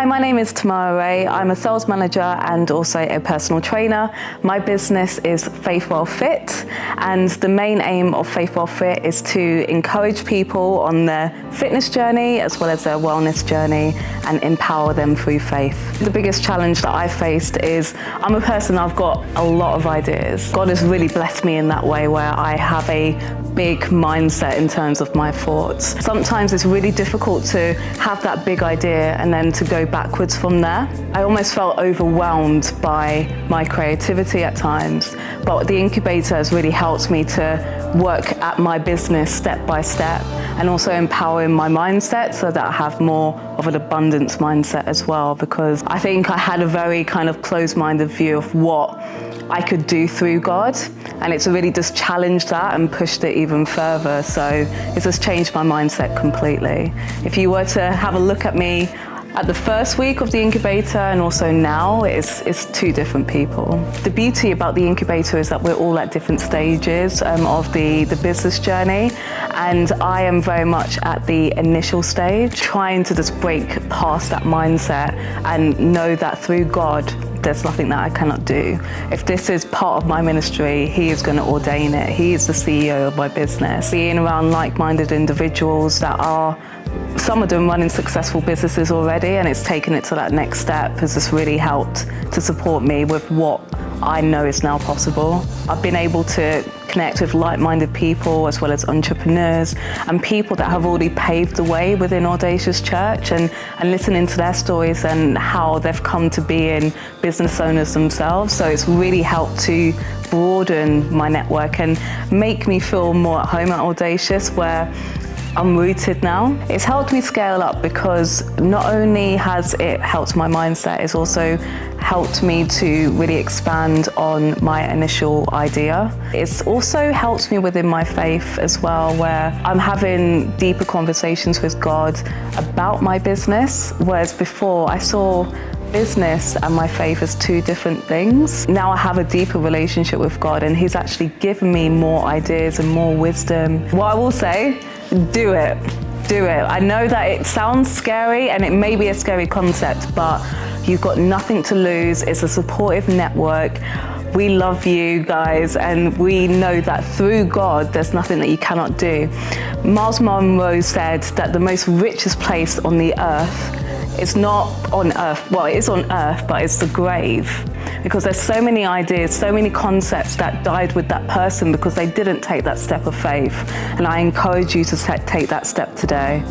Hi, my name is Tamara Wray. I'm a sales manager and also a personal trainer. My business is Faithwell Fit, and the main aim of Faithwell Fit is to encourage people on their fitness journey as well as their wellness journey and empower them through faith. The biggest challenge that I faced is I'm a person, I've got a lot of ideas. God has really blessed me in that way where I have a big mindset in terms of my thoughts. Sometimes it's really difficult to have that big idea and then to go backwards from there. I almost felt overwhelmed by my creativity at times, but the incubator has really helped me to work at my business step by step and also empowering my mindset so that I have more of an abundance mindset as well because I think I had a very kind of closed-minded view of what I could do through God and it's really just challenged that and pushed it even further so it's just changed my mindset completely. If you were to have a look at me at the first week of the incubator and also now, it's, it's two different people. The beauty about the incubator is that we're all at different stages um, of the, the business journey and I am very much at the initial stage, trying to just break past that mindset and know that through God, there's nothing that I cannot do. If this is part of my ministry, He is going to ordain it. He is the CEO of my business. Being around like-minded individuals that are some of them running successful businesses already and it's taken it to that next step has just really helped to support me with what I know is now possible. I've been able to connect with like-minded people as well as entrepreneurs and people that have already paved the way within Audacious Church and, and listening to their stories and how they've come to be in business owners themselves. So it's really helped to broaden my network and make me feel more at home at Audacious where I'm rooted now. It's helped me scale up because not only has it helped my mindset, it's also helped me to really expand on my initial idea. It's also helped me within my faith as well, where I'm having deeper conversations with God about my business, whereas before I saw business and my faith as two different things. Now I have a deeper relationship with God and He's actually given me more ideas and more wisdom. What I will say do it. Do it. I know that it sounds scary and it may be a scary concept, but you've got nothing to lose. It's a supportive network. We love you guys, and we know that through God, there's nothing that you cannot do. Myles Munroe said that the most richest place on the earth is not on earth, well, it is on earth, but it's the grave because there's so many ideas, so many concepts that died with that person because they didn't take that step of faith. And I encourage you to take that step today.